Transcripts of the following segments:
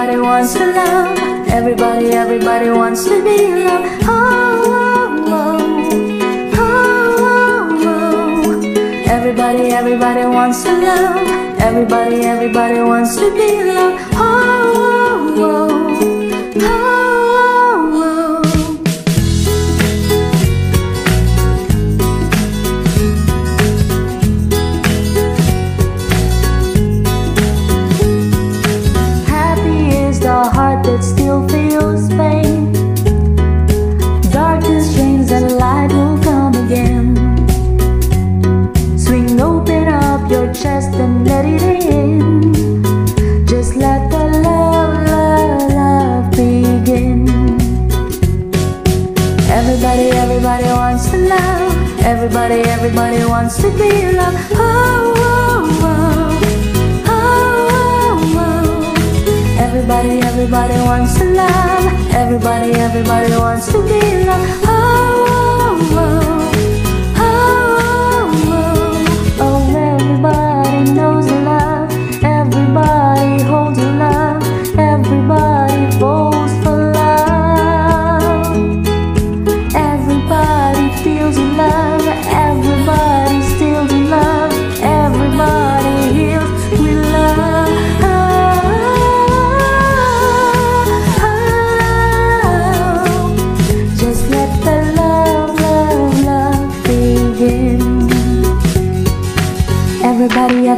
Everybody, wants to love. Everybody, everybody wants to be loved. Oh, oh, oh. Oh, oh, oh. Everybody, everybody wants to love. Everybody, everybody wants to be loved. Love. Everybody, everybody wants to be loved. Oh, oh, oh. Oh, oh, oh. Everybody, everybody wants to love. Everybody, everybody wants to be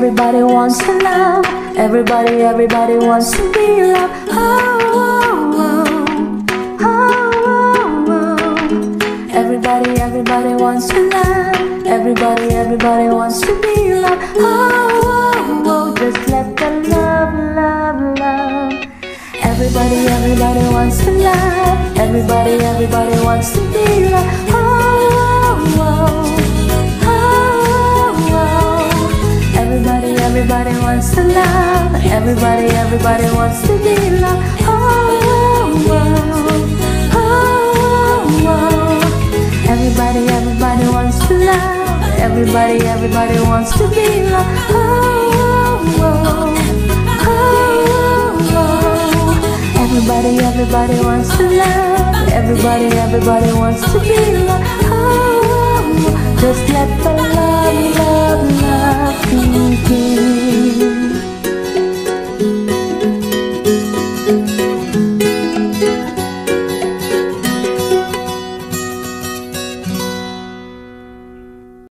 Everybody, wants to love. Everybody, everybody wants to be loved. Oh, oh, oh. Oh, oh, oh. Everybody, everybody wants to love. Everybody, everybody wants to be loved. Oh, oh, oh. Just let the love, love, love. Everybody, everybody wants to love. Everybody, everybody wants to be loved. Oh, wants to love. Everybody, everybody wants to be loved. Oh, oh, oh. Oh, oh. Everybody, everybody wants to love. Everybody, everybody wants to be loved. Oh, oh, oh. Oh, oh. Everybody, everybody wants to love. Everybody, everybody wants to be loved. Oh, oh, oh, just let the